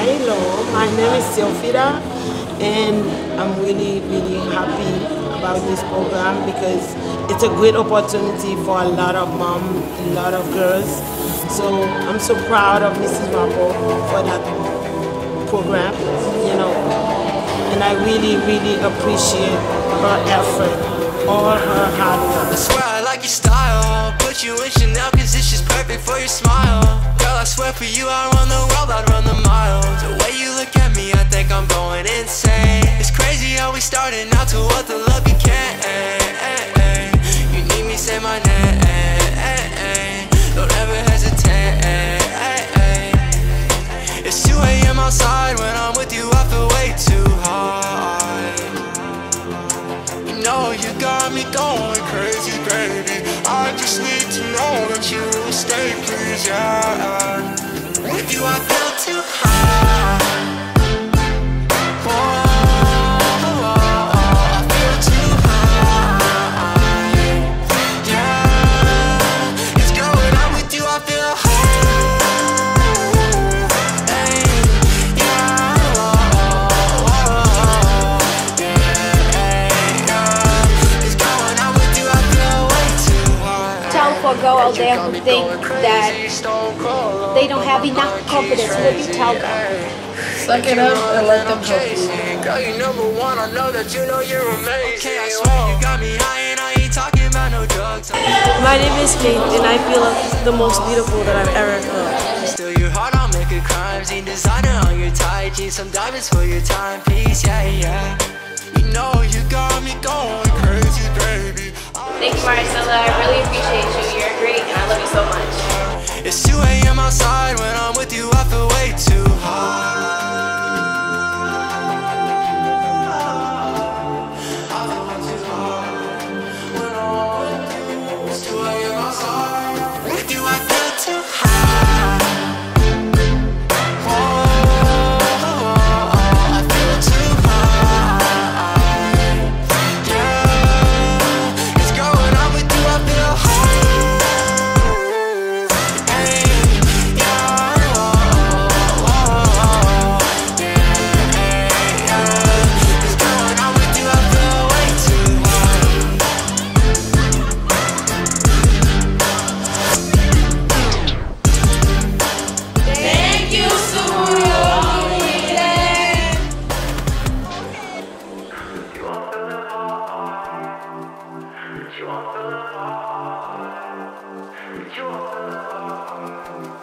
Hello, my name is Sylphida and I'm really, really happy about this program because it's a great opportunity for a lot of moms, a lot of girls. So I'm so proud of Mrs. Mapo for that program, you know. And I really, really appreciate her effort, all her hard work. I swear I like your style Put you in Chanel cause it's just perfect for your smile Girl, I swear for you I run the world, how out to what the love became You need me, say my name. Don't ever hesitate. It's 2 a.m. outside when I'm with you I feel way too high. You know you got me going crazy, baby. I just need to know that you will stay, please, yeah. With you I feel too high high tell for girl out there who think that they don't have enough confidence, what do you tell them? Suck it up and let them help you. Girl, you number one, I know that you know you're amazing. Okay, I swear you got me high and I ain't talking about no drugs. My name is Kate, and I feel like the most beautiful that I've ever felt. Still your heart, I'll make a crime scene Designer on your tight jeans, some diamonds for your timepiece, yeah, yeah You know you got me going crazy, baby outside You're the one. You're the one.